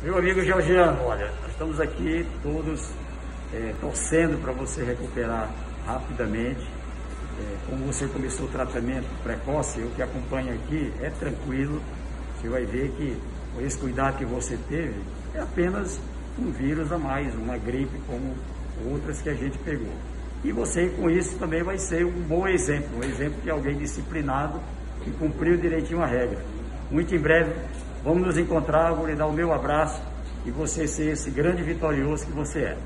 Meu amigo Georgiano, olha, nós estamos aqui todos é, torcendo para você recuperar rapidamente. É, como você começou o tratamento precoce, eu que acompanho aqui, é tranquilo. Você vai ver que esse cuidado que você teve, é apenas um vírus a mais, uma gripe como outras que a gente pegou. E você com isso também vai ser um bom exemplo, um exemplo de alguém disciplinado que cumpriu direitinho a regra. Muito em breve vamos nos encontrar, vou lhe dar o meu abraço e você ser esse grande vitorioso que você é.